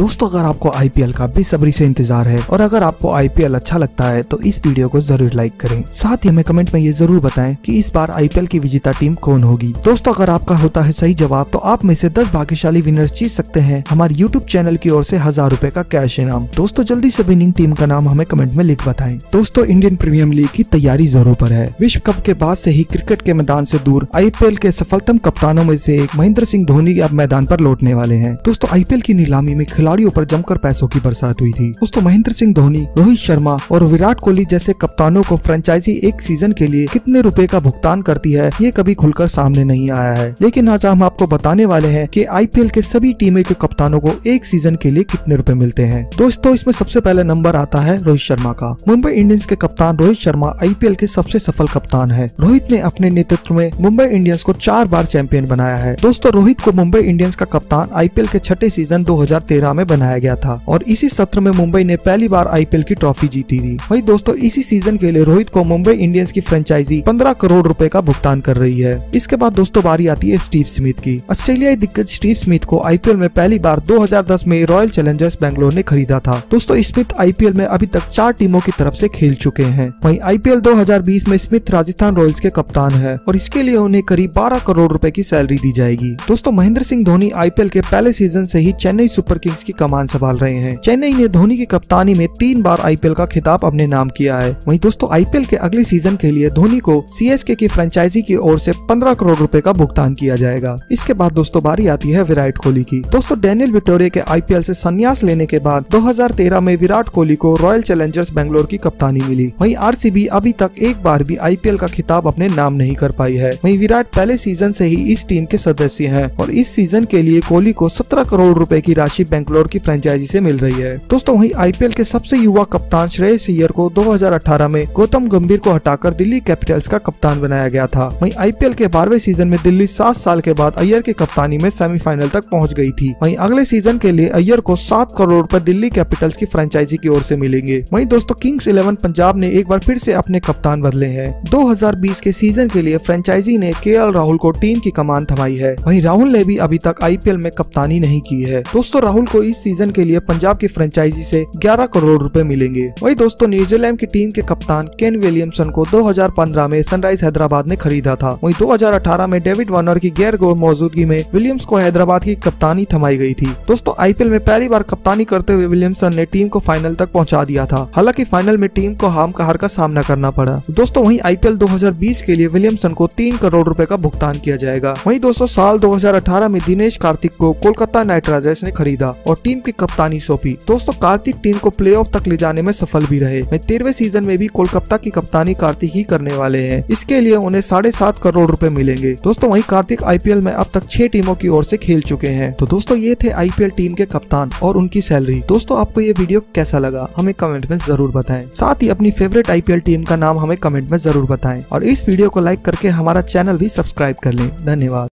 दोस्तों, अगर आपको आईपीएल का बेसब्री से इंतज़ार है और अगर आपको आईपीएल अच्छा लगता है तो इस वीडियो को ज़रूर लाइक करें। साथ ही हमें कमेंट में ये ज़रूर बताएँ कि इस बार आईपीएल की विजेता टीम कौन होगी। दोस्तों, अगर आपका होता है सही जवाब तो आप में से 10 भाग्यशाली विनर्स जीत सकते हैं हमारे यूट्यूब चैनल की ओर से हज़ार रूपए का कैश इनाम। दोस्तों, जल्दी से विनिंग टीम का नाम हमें कमेंट में लिख बताएँ। दोस्तों इंडियन प्रीमियर लीग की तैयारी जोरों पर है। विश्व कप के बाद से ही क्रिकेट के मैदान से दूर आईपीएल के सफलतम कप्तानों में से एक महेंद्र सिंह धोनी अब मैदान पर लौटने वाले हैं। दोस्तों आईपीएल की नीलामी में खिलाड़ियों पर जमकर पैसों की बरसात हुई थी। दोस्तों महेंद्र सिंह धोनी, रोहित शर्मा और विराट कोहली जैसे कप्तानों को फ्रेंचाइजी एक सीज़न के लिए कितने रुपए का भुगतान करती है, ये कभी खुलकर सामने नहीं आया है। लेकिन आज हम आपको बताने वाले हैं कि आईपीएल के सभी टीमों के कप्तानों को एक सीज़न के लिए कितने रुपए मिलते हैं। दोस्तों, इसमें सबसे पहले नंबर आता है रोहित शर्मा का। मुंबई इंडियंस के कप्तान रोहित शर्मा आईपीएल के सबसे सफल कप्तान है। रोहित ने अपने नेतृत्व में मुंबई इंडियंस को चार बार चैंपियन बनाया है। दोस्तों, रोहित को मुंबई इंडियंस का कप्तान आईपीएल के छठे सीज़न 2013 में बनाया गया था और इसी सत्र में मुंबई ने पहली बार आईपीएल की ट्रॉफी जीती थी। वही दोस्तों, इसी सीज़न के लिए रोहित को मुंबई इंडियंस की फ्रेंचाइजी 15 करोड़ रूपए का भुगतान कर रही है। इसके बाद दोस्तों, बारी आती है स्टीव स्मिथ की। ऑस्ट्रेलियाई दिग्गज स्टीव स्मिथ को आईपीएल में पहली बार 2010 में रॉयल चैलेंजर्स बैंगलोर ने खरीदा था। दोस्तों, स्मिथ आईपीएल में अभी तक चार टीमों की तरफ़ से खेल चुके हैं। वहीं आईपीएल 2020 में स्मिथ राजस्थान रॉयल्स के कप्तान है और इसके लिए उन्हें करीब 12 करोड़ रुपए की सैलरी दी जाएगी। दोस्तों, महेंद्र सिंह धोनी आईपीएल के पहले सीज़न से ही चेन्नई सुपर किंग्स की कमान संभाल रहे हैं। चेन्नई ने धोनी की कप्तानी में तीन बार आईपीएल का खिताब अपने नाम किया है। वहीं दोस्तों, आईपीएल के अगले सीज़न के लिए धोनी को सीएसके की फ्रेंचाइजी की ओर से 15 करोड़ रुपए का भुगतान किया जाएगा। इसके बाद दोस्तों, बारी आती है विराट कोहली की। दोस्तों, डेनियल विक्टोरिया के आईपीएल से संन्यास लेने के बाद 2013 में विराट कोहली को रॉयल चैलेंजर्स बैंगलोर की कप्तानी मिली। वहीं आरसीबी अभी तक एक बार भी आईपीएल का खिताब अपने नाम नहीं कर पाई है। वहीं विराट पहले सीज़न से ही इस टीम के सदस्य हैं और इस सीज़न के लिए कोहली को 17 करोड़ रुपए की राशि बैंगलोर की फ्रेंचाइजी से मिल रही है। दोस्तों, वहीं आईपीएल के सबसे युवा कप्तान श्रेयस अय्यर को 2018 में गौतम गंभीर को हटाकर दिल्ली कैपिटल्स का कप्तान बनाया गया था। वहीं आईपीएल के बारहवें सीज़न में दिल्ली सात साल के बाद अय्यर की कप्तानी में सेमीफाइनल तक पहुँच गई थी। वही अगले सीज़न के लिए अय्यर को सात करोड़ रूपए दिल्ली कैपिटल्स की फ्रेंचाइजी की ओर से मिलेंगे। वहीं दोस्तों किंग्स इलेवन पंजाब ने एक बार फिर से अपने कप्तान बदले हैं। 2020 के सीज़न के लिए फ्रेंचाइजी ने के राहुल को टीम की कमान थमाई है। वहीं राहुल ने भी अभी तक आईपीएल में कप्तानी नहीं की है। दोस्तों राहुल को इस सीज़न के लिए पंजाब की फ्रेंचाइजी से 11 करोड़ रुपए मिलेंगे। वहीं दोस्तों, न्यूजीलैंड की टीम के कप्तान केन विलियमसन को 2015 में सनराइज हैदराबाद ने खरीदा था। वहीं 2018 में डेविड वार्नर की गैर गो मौजूदगी में विलियम्स को हैदराबाद की कप्तानी थमाई गई थी। दोस्तों, आईपीएल में पहली बार कप्तानी करते हुए विलियमसन ने टीम को फाइनल तक पहुँचा दिया था। हालाँकि फाइनल में टीम को हाम का हार का सामना करना पड़ा। दोस्तों, वही आईपीएल 2020 के लिए विलियमसन को तीन करोड़ रूपए का भुगतान किया जाएगा। वही दोस्तों, साल 2018 में दिनेश कार्तिक को कोलकाता नाइट राइडर्स ने खरीदा। और टीम की कप्तानी सौंपी। दोस्तों, कार्तिक टीम को प्ले तक ले जाने में सफल भी रहे। वहीं तेरहवे सीज़न में भी कोलकाता की कप्तानी कार्तिक ही करने वाले है। इसके लिए उन्हें साढ़े सात करोड़ रूपए मिलेंगे। दोस्तों, वही कार्तिक आईपीएल में अब तक छह टीमों की ओर से खेल चुके हैं। तो दोस्तों, ये थे आईपीएल टीम के कप्तान और उनकी सैलरी दोस्तों, आपको ये वीडियो कैसा लगा, हमें कमेंट में ज़रूर बताएँ। साथ ही अपनी फेवरेट आईपीएल टीम का नाम हमें कमेंट में ज़रूर बताएँ। और इस वीडियो को लाइक करके हमारा चैनल भी सब्सक्राइब कर लें। धन्यवाद।